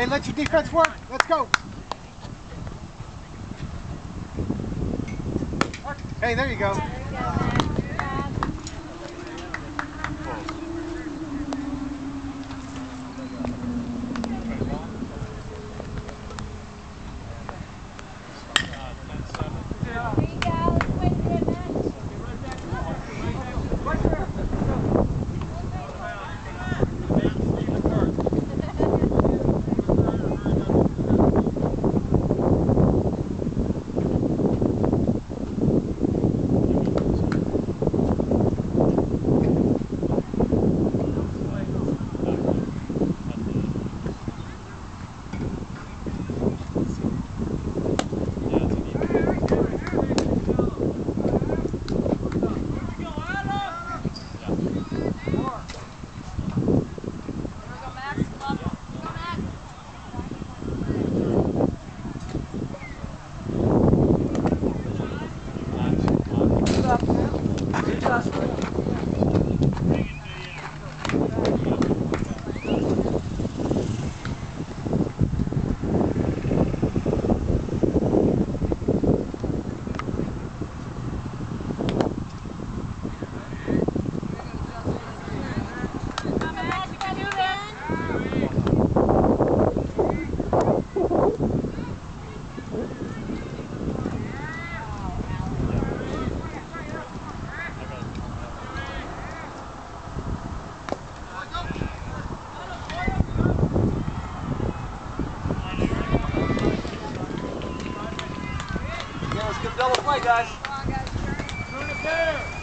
Hey, let your defense work. Let's go. Hey, there you go. Let's get double play, guys. Come on, guys. Turn it there.